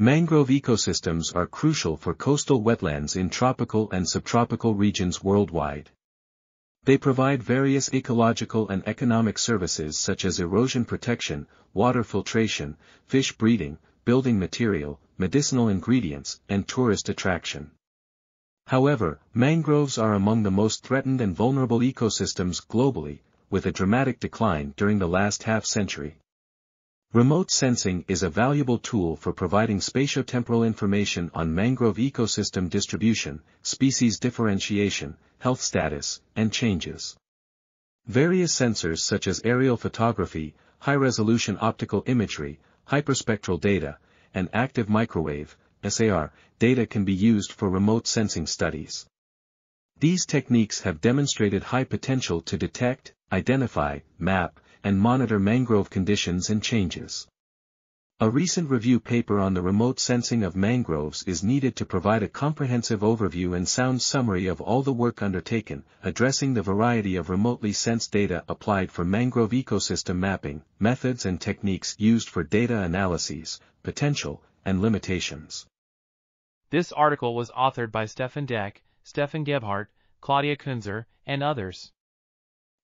Mangrove ecosystems are crucial for coastal wetlands in tropical and subtropical regions worldwide. They provide various ecological and economic services such as erosion protection, water filtration, fish breeding, building material, medicinal ingredients, and tourist attraction. However, mangroves are among the most threatened and vulnerable ecosystems globally, with a dramatic decline during the last half-century. Remote sensing is a valuable tool for providing spatiotemporal information on mangrove ecosystem distribution, species differentiation, health status, and changes. Various sensors such as aerial photography, high-resolution optical imagery, hyperspectral data, and active microwave, SAR, data can be used for remote sensing studies. These techniques have demonstrated high potential to detect, identify, map, and monitor mangrove conditions and changes. A recent review paper on the remote sensing of mangroves is needed to provide a comprehensive overview and sound summary of all the work undertaken, addressing the variety of remotely sensed data applied for mangrove ecosystem mapping, methods and techniques used for data analyses, potential, and limitations. This article was authored by Stefan Dech, Steffen Gebhardt, Claudia Kuenzer, and others.